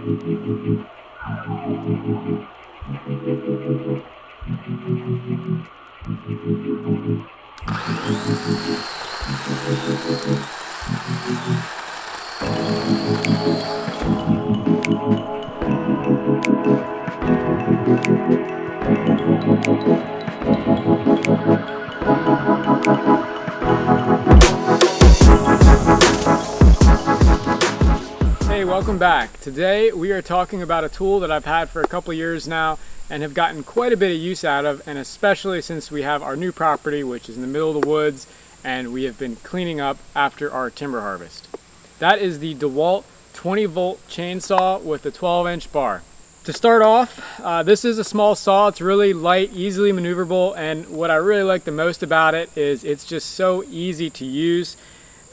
Hey, welcome back. Today we are talking about a tool that I've had for a couple years now and have gotten quite a bit of use out of and especially since we have our new property which is in the middle of the woods and we have been cleaning up after our timber harvest. That is the DeWalt 20 volt chainsaw with a 12 inch bar. To start off, uh, this is a small saw. It's really light, easily maneuverable, and what I really like the most about it is it's just so easy to use.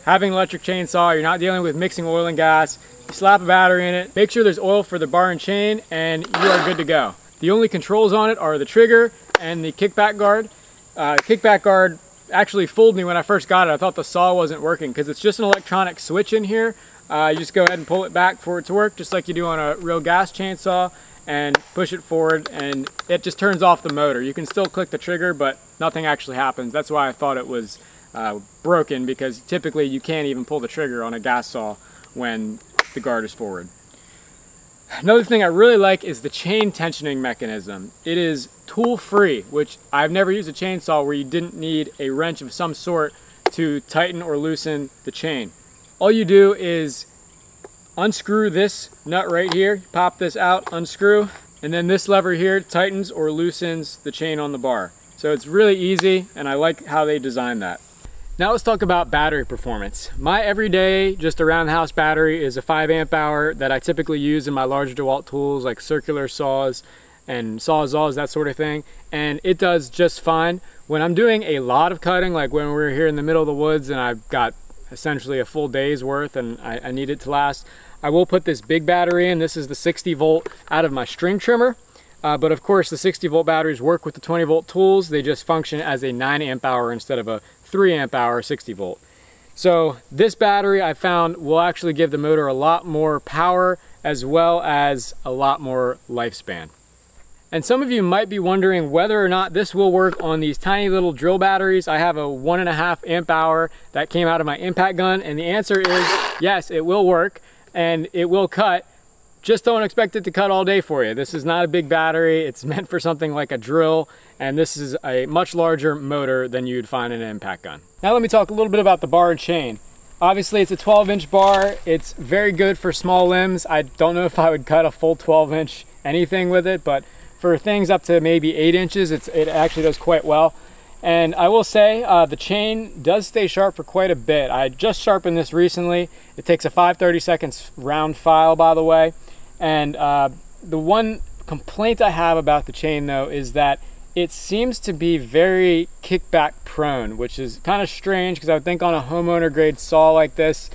Having electric chainsaw, you're not dealing with mixing oil and gas. You slap a battery in it, make sure there's oil for the bar and chain, and you are good to go. The only controls on it are the trigger and the kickback guard. Uh, kickback guard actually fooled me when I first got it. I thought the saw wasn't working because it's just an electronic switch in here. Uh, you just go ahead and pull it back for it to work just like you do on a real gas chainsaw and push it forward and it just turns off the motor. You can still click the trigger but nothing actually happens. That's why I thought it was uh, broken because typically you can't even pull the trigger on a gas saw when the guard is forward. Another thing I really like is the chain tensioning mechanism. It is tool free, which I've never used a chainsaw where you didn't need a wrench of some sort to tighten or loosen the chain. All you do is unscrew this nut right here, pop this out, unscrew, and then this lever here tightens or loosens the chain on the bar. So it's really easy and I like how they designed that. Now let's talk about battery performance. My everyday, just around the house battery is a 5 amp hour that I typically use in my larger DeWalt tools like circular saws and sawzalls, that sort of thing. And it does just fine. When I'm doing a lot of cutting, like when we're here in the middle of the woods and I've got essentially a full day's worth and I, I need it to last, I will put this big battery in. This is the 60 volt out of my string trimmer. Uh, but of course the 60 volt batteries work with the 20 volt tools. They just function as a 9 amp hour instead of a 3 amp hour 60 volt. So this battery I found will actually give the motor a lot more power as well as a lot more lifespan. And some of you might be wondering whether or not this will work on these tiny little drill batteries. I have a one and a half amp hour that came out of my impact gun and the answer is yes, it will work and it will cut just don't expect it to cut all day for you. This is not a big battery. It's meant for something like a drill, and this is a much larger motor than you'd find in an impact gun. Now let me talk a little bit about the bar and chain. Obviously it's a 12 inch bar. It's very good for small limbs. I don't know if I would cut a full 12 inch anything with it, but for things up to maybe eight inches, it actually does quite well. And I will say uh, the chain does stay sharp for quite a bit. I just sharpened this recently. It takes a 530 seconds round file, by the way. And uh, the one complaint I have about the chain though is that it seems to be very kickback prone, which is kind of strange because I would think on a homeowner grade saw like this,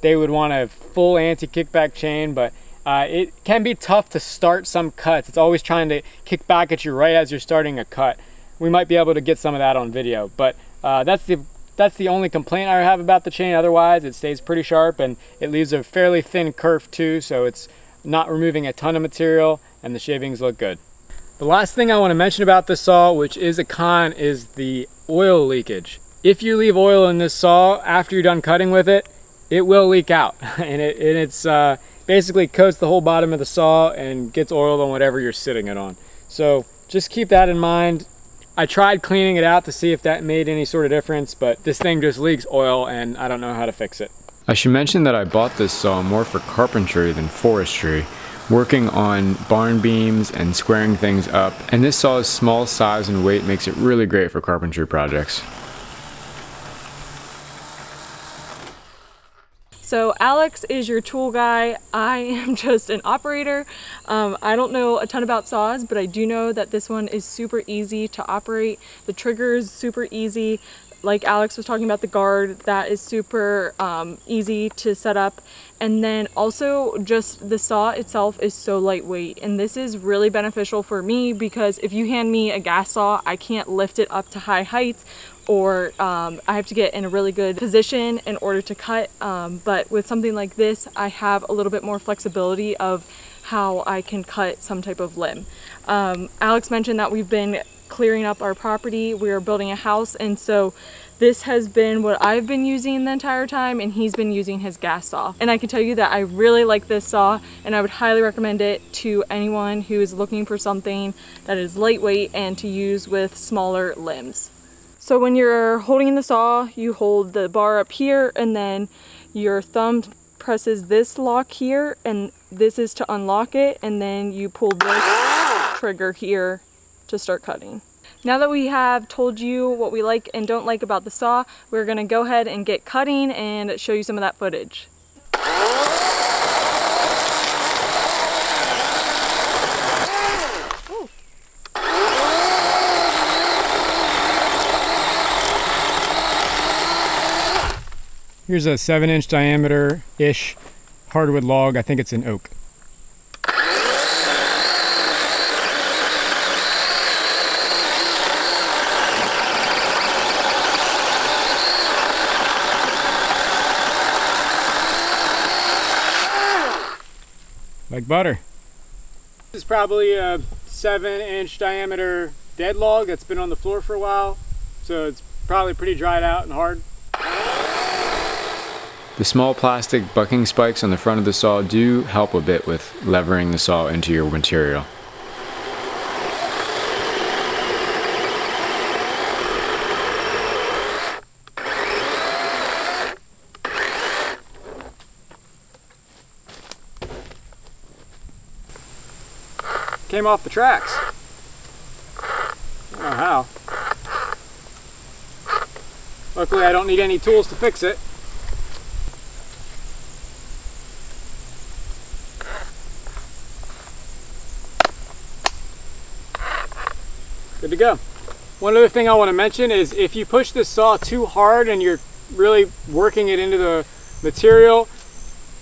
they would want a full anti-kickback chain, but uh, it can be tough to start some cuts. It's always trying to kick back at you right as you're starting a cut. We might be able to get some of that on video, but uh, that's the that's the only complaint I have about the chain. Otherwise, it stays pretty sharp and it leaves a fairly thin kerf too, so it's not removing a ton of material, and the shavings look good. The last thing I want to mention about this saw, which is a con, is the oil leakage. If you leave oil in this saw after you're done cutting with it, it will leak out. and, it, and it's uh, basically coats the whole bottom of the saw and gets oiled on whatever you're sitting it on. So just keep that in mind. I tried cleaning it out to see if that made any sort of difference, but this thing just leaks oil and I don't know how to fix it. I should mention that I bought this saw more for carpentry than forestry, working on barn beams and squaring things up, and this saw's small size and weight makes it really great for carpentry projects. So Alex is your tool guy. I am just an operator. Um, I don't know a ton about saws, but I do know that this one is super easy to operate. The trigger is super easy like Alex was talking about the guard, that is super um, easy to set up. And then also just the saw itself is so lightweight. And this is really beneficial for me because if you hand me a gas saw, I can't lift it up to high heights or um, I have to get in a really good position in order to cut. Um, but with something like this, I have a little bit more flexibility of how I can cut some type of limb. Um, Alex mentioned that we've been clearing up our property. We are building a house and so this has been what I've been using the entire time and he's been using his gas saw. And I can tell you that I really like this saw and I would highly recommend it to anyone who is looking for something that is lightweight and to use with smaller limbs. So when you're holding the saw, you hold the bar up here and then your thumb presses this lock here and this is to unlock it and then you pull this trigger here to start cutting. Now that we have told you what we like and don't like about the saw, we're gonna go ahead and get cutting and show you some of that footage. Here's a seven inch diameter-ish hardwood log. I think it's an oak. Butter. This is probably a seven inch diameter dead log that's been on the floor for a while. So it's probably pretty dried out and hard. The small plastic bucking spikes on the front of the saw do help a bit with levering the saw into your material. Came off the tracks. I don't know how. Luckily I don't need any tools to fix it. Good to go. One other thing I want to mention is if you push this saw too hard and you're really working it into the material,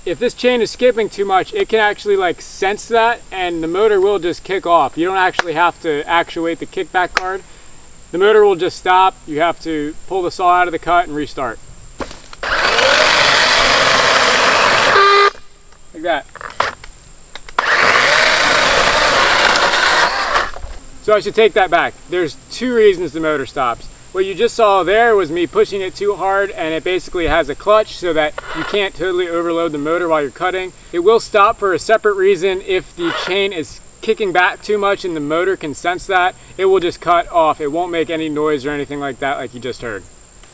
if this chain is skipping too much, it can actually like sense that and the motor will just kick off. You don't actually have to actuate the kickback guard. The motor will just stop. You have to pull the saw out of the cut and restart. Like that. So I should take that back. There's two reasons the motor stops. What you just saw there was me pushing it too hard and it basically has a clutch so that you can't totally overload the motor while you're cutting. It will stop for a separate reason if the chain is kicking back too much and the motor can sense that, it will just cut off. It won't make any noise or anything like that like you just heard.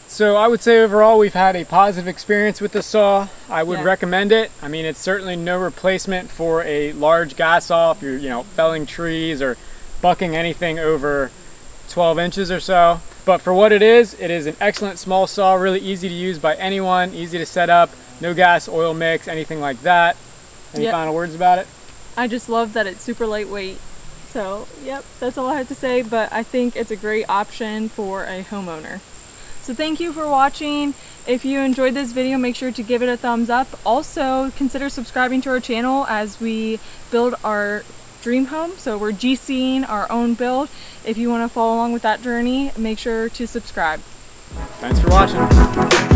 So I would say overall we've had a positive experience with the saw. I would yeah. recommend it. I mean, it's certainly no replacement for a large gas saw if you're, you know, felling trees or bucking anything over 12 inches or so. But for what it is, it is an excellent small saw, really easy to use by anyone, easy to set up, no gas, oil mix, anything like that. Any yep. final words about it? I just love that it's super lightweight. So, yep, that's all I have to say, but I think it's a great option for a homeowner. So thank you for watching. If you enjoyed this video, make sure to give it a thumbs up. Also, consider subscribing to our channel as we build our dream home. So we're GCing our own build. If you want to follow along with that journey, make sure to subscribe. Thanks for watching.